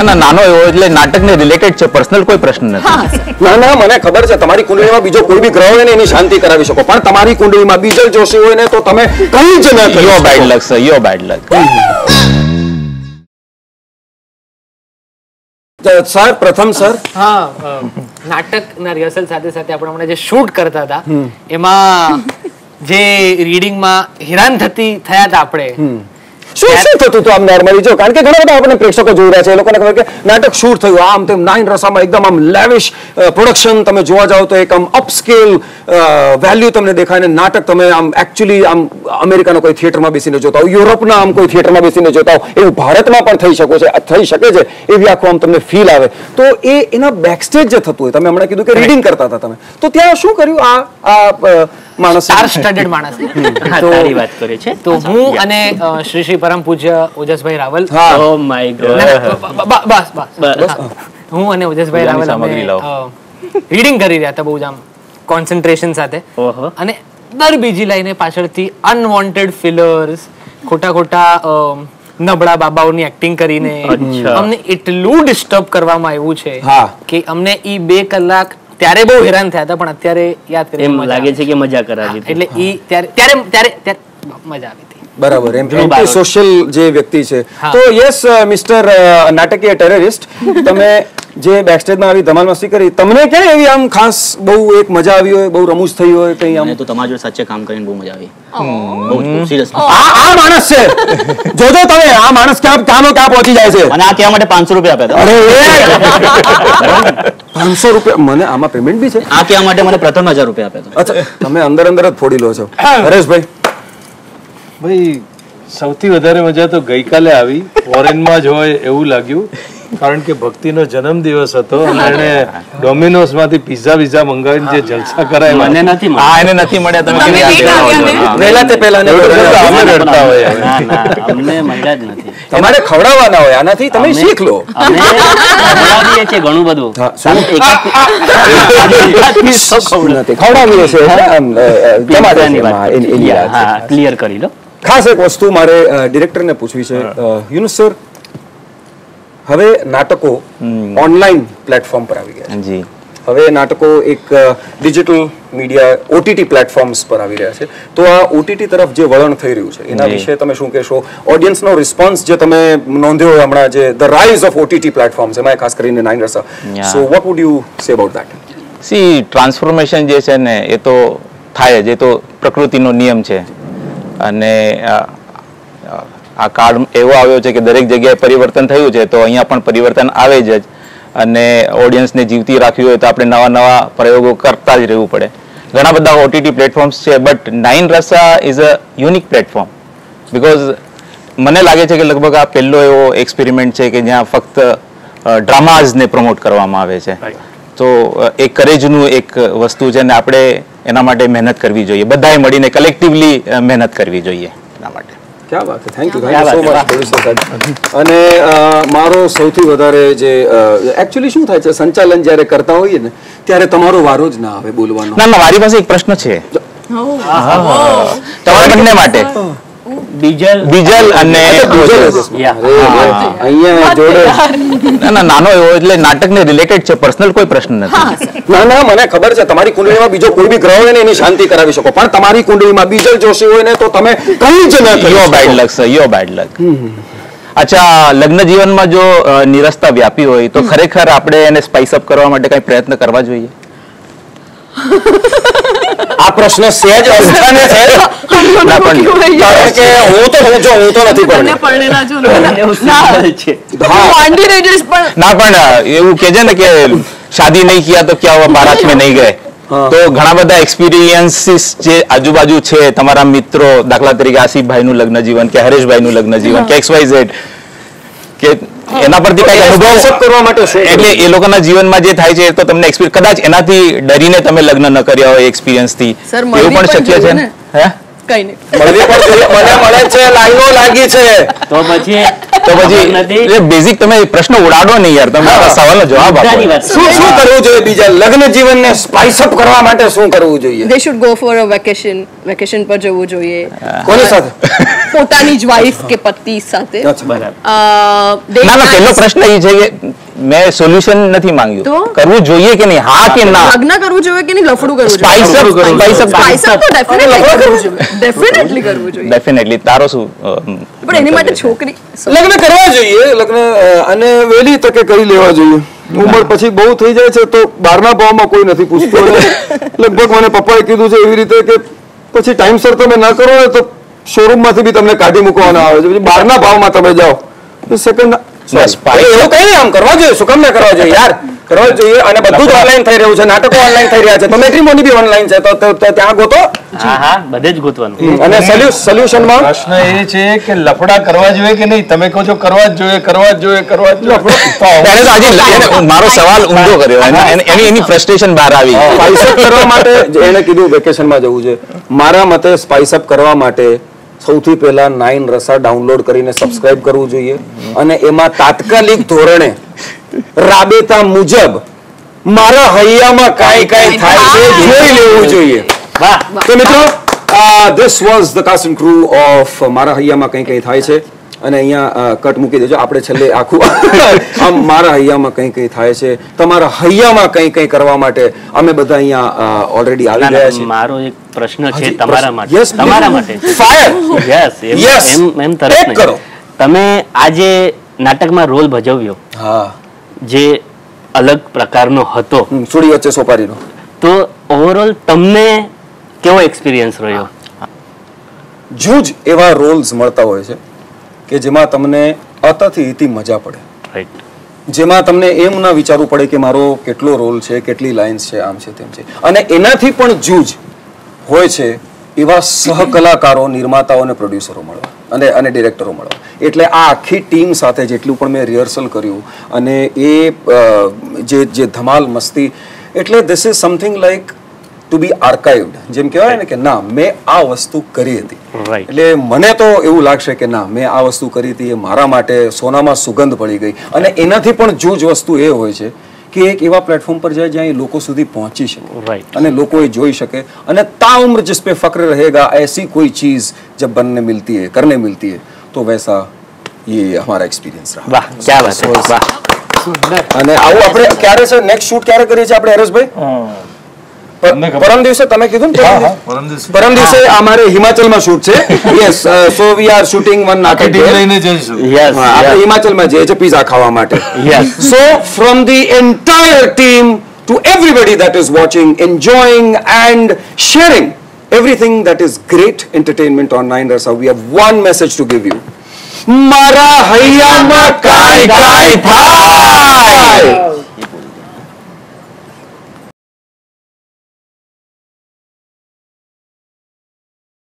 ના ના નાનો એવો એટલે નાટકને રિલેટેડ છે પર્સનલ કોઈ પ્રશ્ન નથી. ના ના મને ખબર છે તમારી કુંડળીમાં બીજો કોઈ બી ગ્રહ હોય ને એની શાંતિ કરાવી શકો. પણ તમારી કુંડળીમાં બીજલ જોશી હોય ને તો તમે કંઈ જ ના કરી yo bad luck sir yo bad luck sir પ્રથમ સર? હા નાટકના રિહર્સલ સાથે સાથે આપણે હમણાં જે શૂટ કરતા હતા એમાં જે રીડિંગમાં હેરાન થતી થયા હતા આપણે શું શું થતું હતું આમ નોર્મલી જો કારણ કે ઘણા બધા આપણે પ્રેક્ષકો જોઈ રહ્યા છે એ લોકોને ખબર કે નાટક શૂટ થયું. આમ તેમ નાઇન રસામાં એકદમ આમ લેવિશ પ્રોડક્શન તમે જોવા જાઓ તો એક આમ અપસ્કેલ વેલ્યુ તમને દેખાય ને નાટક તમે આમ એકચ્યુઅલી આમ અમેરિકાનો કોઈ થિયેટરમાં બેસીને જોતા હો યુરોપના આમ કોઈ થિયેટરમાં બેસીને જોતા હો એવું ભારતમાં પણ થઈ શકો છે થઈ શકે છે એવી આખું આમ તમને ફીલ આવે. તો એ એના બેકસ્ટેજ જે થતું હોય તમે હમણાં કીધું કે રીડિંગ કરતા હતા તમે. તો ત્યાં શું કર્યું? આ આ માણસે સ્ટાર સ્ટડેડ માણસ. તારી વાત કરે છે. તો હું અને શ્રી શ્રી પરમ પૂજ્ય Ojasbhai Raval. Oh my god બસ બસ. હું. અને ઓજસભાઈ રાવલ સામગ્રી લાવો. રીડિંગ કરી રહ્યા હતા બહુ જ આમ કોન્સન્ટ્રેશન સાથે. અને દર બીજી લાઈને પાછળથી અનવોન્ટેડ ફિલર્સ ખોટા ખોટા નબળા બાબાઓની એક્ટિંગ કરીને. અમને એટલું ડિસ્ટર્બ કરવામાં આવ્યું છે. કે અમને ઈ બે કલાક ત્યારે બહુ હેરાન થયા હતા પણ અત્યારે યાદ કરીને એમ લાગે છે કે મજા કરાવી એટલે ઈ ત્યારે ત્યારે ત્યારે મજા આવી હતી. બરાબર એમ સોશિયલ જે વ્યક્તિ છે. તો યસ મિસ્ટર નાટકીય ટેરરિસ્ટ તમે જે બેકસ્ટેજમાં આવી ધમાલ મસ્તી કરી તમને ક્યાં એવી આમ ખાસ બહુ એક મજા આવી હોય બહુ રમૂજ થઈ હોય કંઈ આમ? મને તો તમારા જોડે સાચે કામ કરીને બહુ મજા આવી. બહુ સિરિયસ આ આ માણસ છે. જોજો તમે આ માણસ ક્યાં ક્યાંનો ક્યાં પહોંચી જાય છે? મને આ કહેવા માટે પાંચસો રૂપિયા આપ્યા અરે પાંચસો રૂપિયા. મને આમાં પેમેન્ટ બી છે? હતા આ કહેવા માટે મને પ્રથમ હજાર રૂપિયા આપ્યા અચ્છા તમે અંદર અંદર જ ફોડી લો છો. હરેશભાઈ. ભાઈ સૌથી વધારે મજા તો ગઈકાલે આવી. ફોરેનમાં જ હોય એવું લાગ્યું. કારણ કે ભક્તિનો જન્મદિવસ હતો અને એને ડોમિનોઝમાંથી પિઝા વિઝા મંગાવીને જે જલસા કરાય મને નથી હા એને નથી મળ્યા તમે ને? તે પહેલા અમે રડતા હોઈએ. ના ના અમને મળ્યા જ નથી. તમારે ખવડાવવાના હોય આનાથી તમે શીખ લો. અમે ખવડાવીએ છે ઘણું બધું. ખવડાવીએ. છે ક્લિયર કરી લો. ખાસ એક વસ્તુ મારે ડિરેક્ટરને પૂછવી છે. યુનુસ સર હવે નાટકો ઓનલાઈન પ્લેટફોર્મ પર આવી ગયા જી. હવે નાટકો એક ડિજિટલ મીડિયા ઓટીટી પ્લેટફોર્મ્સ પર આવી રહ્યા છે. તો આ ઓટીટી તરફ જે વલણ થઈ રહ્યું છે એના વિશે તમે શું કહેશો? ઓડિયન્સનો રિસ્પોન્સ જે તમે નોંધ્યો હમણાં જે the rise of OTT platforms એમાં ખાસ કરીને nine Rasa so what would you say about that see transformation જે છે ને એ તો થાય જ. એ તો પ્રકૃતિનો નિયમ છે. અને આ કાર્ડ એવો આવ્યો છે કે દરેક જગ્યાએ પરિવર્તન થયું છે તો અહીંયા પણ પરિવર્તન આવે જ અને ઓડિયન્સને જીવતી રાખવી હોય તો આપણે નવા નવા પ્રયોગો કરતા જ રહેવું પડે. ઘણા બધા ઓટીટી પ્લેટફોર્મ્સ છે but nine Rasa is a unique platform because મને લાગે છે કે લગભગ આ પહેલો એવો એક્સપેરિમેન્ટ છે કે જ્યાં ફક્ત ડ્રામાઝને પ્રમોટ કરવામાં આવે છે. તો એ કરેજનું એક વસ્તુ છે ને આપણે એના માટે મહેનત કરવી જોઈએ. બધાએ મળીને કલેક્ટિવલી મહેનત કરવી જોઈએ. ક્યાં વાત છે? Thank you thank you so much producer સાહેબ. અને મારો સૌથી વધારે જે એકચ્યુઅલી શું થાય છે? સંચાલન જ્યારે કરતા હોઈએ ને ત્યારે તમારો વારો જ ના આવે બોલવાનો. ના ના મારી પાસે એક પ્રશ્ન છે. તમારા બંને માટે. ડીઝલ બીજલ અને અહીંયા જોડે ના ના નાનો એવો એટલે નાટકને રિલેટેડ છે પર્સનલ કોઈ પ્રશ્ન નથી. ના ના મને ખબર છે તમારી કુંડળીમાં બીજો કોઈ બી ગ્રહ હોય ને એની શાંતિ કરાવી શકો. પણ તમારી કુંડળીમાં બીજલ જોશી હોય ને તો તમે કઈ જ ના કરી yo. Bad luck sir yo bad luck અચ્છા લગ્ન જીવનમાં જો નિરસ્તા નિરસતા વ્યાપી હોય તો ખરેખર આપણે એને સ્પાઇસ અપ કરવા માટે કઈ પ્રયત્ન કરવા જોઈએ? આ પ્રશ્ન સહેજ અસ્થાને છે. પણ કારણ કે હું તો હું જો હું તો નથી પરણેલા છે ના. પણ એવું કે છે ને કે શાદી નહીં કિયા તો ક્યાં હુઆ બારાત મેં નહીં ગયે તો ઘણા બધા એક્સપિરિયન્સીસ જે આજુબાજુ છે તમારા મિત્રો દાખલા તરીકે આસિફભાઈ નું લગ્ન જીવન કે હરેશભાઈ નું લગ્ન જીવન કે એક્સ વાય ઝેડ કે એના પરથી કઈ અનુભવ કરવા માટે એટલે એ લોકોના જીવનમાં જે થાય છે તો તમને experience- કદાચ એનાથી ડરીને તમે લગ્ન ન કર્યા હોય એક્સપિરિયન્સથી. એવું પણ શક્ય છે. હે? કઈ નહીં. મળવી પણ જોઈએ. મને મળે છે લાઈનો લાગી છે. તો પછી તો પછી. એ બેઝિક તમે પ્રશ્ન ઉડાડો નહીં યાર તમે આ સવાલનો જવાબ આપો. શું શું કરવું જોઈએ બીજા લગ્ન જીવનને સ્પાઇસ અપ કરવા માટે શું કરવું જોઈએ? They should go for a vacation vacation પર જવું જોઈએ. કોની સાથે? પોતાની જ વાઈફ કે પતિ સાથે. બરાબર. ના ના પહેલો પ્રશ્ન એ છે કે મેં સોલ્યુશન નથી માંગ્યું. કરવું જોઈએ કે નહીં? હા કે ના? લગ્ન કરવું જોઈએ કે નહીં? લફડું કરવું જોઈએ. Up, up spice up Spice up તો ડેફિનેટલી કરવું જોઈએ. ડેફિનેટલી કરવું જોઈએ. ડેફિનેટલી તારો શું પણ એની માટે છોકરી લગ્ન કરવા જોઈએ લગ્ન અને વેલી તકે કરી લેવા જોઈએ. ઉંમર પછી બહુ થઈ જાય છે તો બારના ભાવમાં કોઈ નથી પૂછતું. લગભગ મને પપ્પાએ કીધું છે એવી રીતે કે પછી ટાઈમસર તમે ના કરો ને તો શોરૂમમાંથી બી તમને કાઢી મૂકવાના આવે છે. પછી બારના ભાવમાં તમે જાઓ. સેકન્ડ એવું કઈ આમ કરવા જોઈએ શું કામ ના કરવા જોઈએ યાર. કરવા જોઈએ અને બધું જ ઓનલાઈન થઈ રહ્યું છે નાટકો ઓનલાઈન થઈ રહ્યા છે. તો મેટ્રીમોની બી ઓનલાઈન છે તો ત્યાં ગોતો. હા હા બધે જ ગોતવાનું. અને સોલ્યુશનમાં પ્રશ્ન એ છે કે લફડા કરવા જોઈએ કે નહીં? તમે કહો છો કરવા જ જોઈએ કરવા જ જોઈએ કરવા જ આજે મારો સવાલ ઊંધો કર્યો. એને- એને- ફ્રસ્ટ્રેશન બહાર આવી સ્પાઇસ અપ કરવા માટે એણે કીધું વેકેશનમાં જવું છે. મારા મતે સ્પાઇસ અપ કરવા માટે સૌથી પહેલા નાઇન રસા ડાઉનલોડ કરીને સબસ્ક્રાઇબ કરવું જોઈએ. અને એમાં તાત્કાલિક ધોરણે રાબેતા મુજબ મારા હૈયામાં કાંઈ કાંઈ થાય છે જોઈ લેવું જોઈએ. તો મિત્રો this was the cast crew of મારા હૈયામાં કંઈ કંઈ થાય છે. અને અહીંયા કટ મૂકી દેજો. આપણે છેલ્લે આખું આમ મારા હૈયામાં કંઈ કંઈ થાય છે. તમારા હૈયામાં કંઈ કંઈ કરવા માટે અમે બધા અહીંયા ઓલરેડી આવી ગયા છે મારો એક પ્રશ્ન છે તમારા માટે. તમારા માટે. Fire yes. એમ એમ તરત કરો. તમે આજે નાટકમાં રોલ ભજવ્યો. હા. જે અલગ પ્રકારનો હતો. છોડી સુડી વચ્ચે સોપારીનો. તો ઓવરઓલ તમને કેવો એક્સપિરિયન્સ રહ્યો? જૂજ એવા રોલ્સ મળતા હોય છે કે જેમાં તમને અતથી ઇતિ મજા પડે. રાઈટ જેમાં તમને એમ ના વિચારવું પડે કે મારો કેટલો રોલ છે કેટલી લાઇન્સ છે આમ છે તેમ છે. અને એનાથી પણ જૂજ હોય છે એવા સહકલાકારો નિર્માતાઓ અને પ્રોડ્યુસરો મળવા. અને અને ડિરેક્ટરો મળવા. એટલે આ આખી ટીમ સાથે જેટલું પણ મેં રિહર્સલ કર્યું અને એ જે જે ધમાલ મસ્તી એટલે this is something like to be archived જેમ કહેવાય ને કે ના મેં આ વસ્તુ કરી હતી. એટલે મને તો એવું લાગશે કે ના મેં આ વસ્તુ કરી હતી એ મારા માટે સોનામાં સુગંધ પડી ગઈ. અને એનાથી પણ જૂજ વસ્તુ એ હોય છે કે એક એવા પ્લેટફોર્મ પર જાય જ્યાં એ લોકો સુધી પહોંચી શકે. અને લોકો એ જોઈ શકે. અને તા ઉમ્ર જિસ પે ફક્ર રહેગા એસી કોઈ ચીજ જબ બનને મિલતી હૈ કરને મિલતી હૈ. तो वैसा ये हमारा एक्सपीरियंस रहा વાહ ક્યાં વાત છે વાહ અને આવું આપણે ક્યારે છે નેક્સ્ટ શૂટ ક્યારે કરીએ છીએ આપણે હરેશભાઈ તમને ખબર? પરમ દિવસે તમે કીધું ને પરમ દિવસે? પરમ દિવસે. પરમ દિવસે અમારે હિમાચલમાં શૂટ છે yes so we are shooting one નાટક ટીમ there. લઈને જઈશું યસ હા, આપણે હિમાચલમાં જઈએ છીએ પીઝા ખાવા માટે yes So, from the entire team to everybody that is watching, enjoying and sharing everything that is great entertainment online, that's how we have one message to give you. Mara Hayama Kai Kai Bhai!